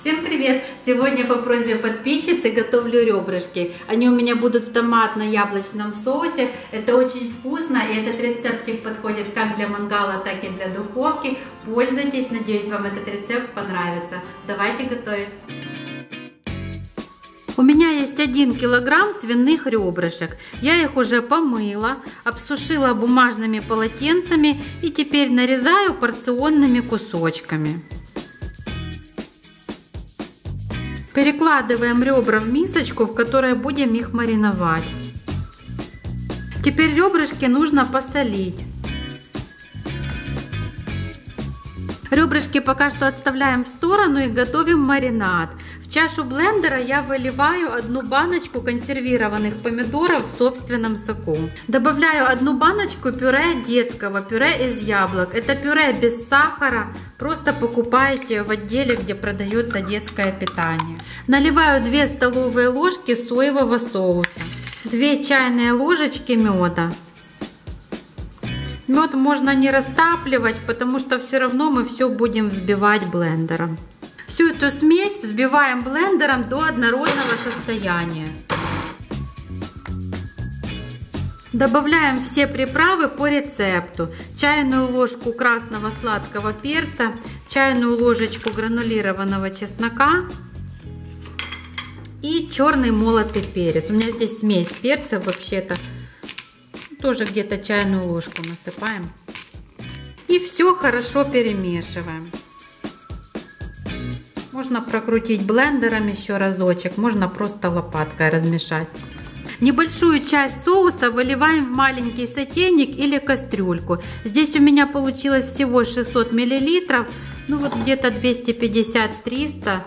Всем привет! Сегодня по просьбе подписчицы готовлю ребрышки. Они у меня будут в томатно-яблочном соусе. Это очень вкусно и этот рецептик подходит как для мангала, так и для духовки. Пользуйтесь, надеюсь вам этот рецепт понравится. Давайте готовить! У меня есть 1 килограмм свиных ребрышек. Я их уже помыла, обсушила бумажными полотенцами и теперь нарезаю порционными кусочками. Перекладываем ребра в мисочку, в которой будем их мариновать. Теперь ребрышки нужно посолить. Ребрышки пока что отставляем в сторону и готовим маринад. Чашу блендера я выливаю одну баночку консервированных помидоров в собственном соку. Добавляю одну баночку пюре детского, пюре из яблок. Это пюре без сахара, просто покупаете в отделе, где продается детское питание. Наливаю 2 столовые ложки соевого соуса, 2 чайные ложечки меда. Мед можно не растапливать, потому что все равно мы все будем взбивать блендером. Всю эту смесь взбиваем блендером до однородного состояния. Добавляем все приправы по рецепту. Чайную ложку красного сладкого перца, чайную ложечку гранулированного чеснока и черный молотый перец. У меня здесь смесь перцев вообще-то тоже где-то чайную ложку насыпаем. И все хорошо перемешиваем. Можно прокрутить блендером еще разочек, можно просто лопаткой размешать. Небольшую часть соуса выливаем в маленький сотейник или кастрюльку. Здесь у меня получилось всего 600 миллилитров, ну вот где-то 250-300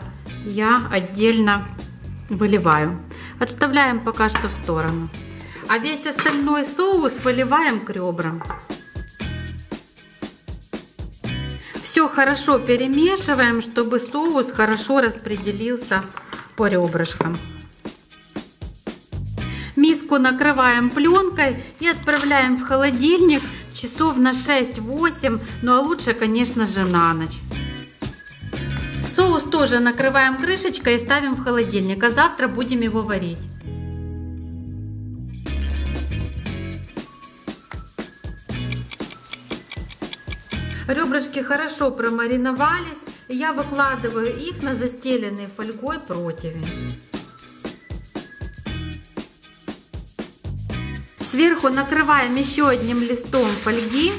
я отдельно выливаю. Отставляем пока что в сторону. А весь остальной соус выливаем к ребрам. Все хорошо перемешиваем, чтобы соус хорошо распределился по ребрышкам. Миску накрываем пленкой и отправляем в холодильник часов на 6-8, ну а лучше, конечно же, на ночь. Соус тоже накрываем крышечкой и ставим в холодильник, а завтра будем его варить. Ребрышки хорошо промариновались. Я выкладываю их на застеленный фольгой противень. Сверху накрываем еще одним листом фольги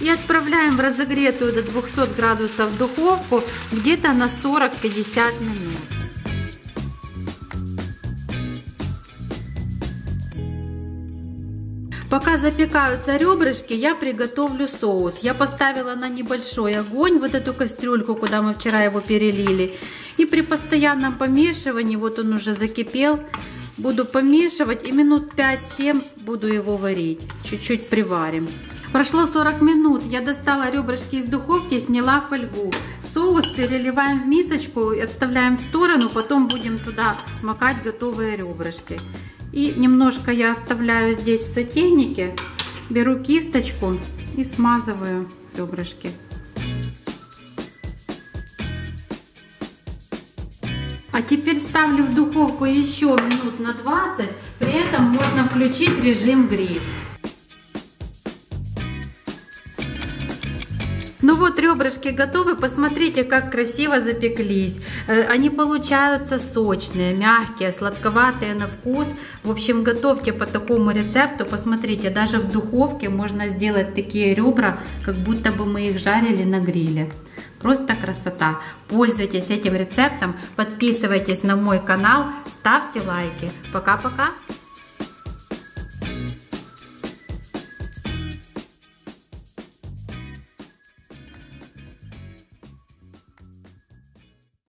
и отправляем в разогретую до 200 градусов духовку где-то на 40-50 минут. Пока запекаются ребрышки, я приготовлю соус. Я поставила на небольшой огонь вот эту кастрюльку, куда мы вчера его перелили. И при постоянном помешивании, вот он уже закипел, буду помешивать и минут 5-7 буду его варить. Чуть-чуть приварим. Прошло 40 минут, я достала ребрышки из духовки, сняла фольгу. Соус переливаем в мисочку и отставляем в сторону, потом будем туда макать готовые ребрышки. И немножко я оставляю здесь в сотейнике. Беру кисточку и смазываю ребрышки. А теперь ставлю в духовку еще минут на 20. При этом можно включить режим гриль. Ну вот ребрышки готовы, посмотрите, как красиво запеклись. Э, они получаются сочные, мягкие, сладковатые на вкус. В общем, готовьте по такому рецепту, посмотрите, даже в духовке можно сделать такие ребра, как будто бы мы их жарили на гриле. Просто красота. Пользуйтесь этим рецептом, подписывайтесь на мой канал, ставьте лайки. Пока-пока.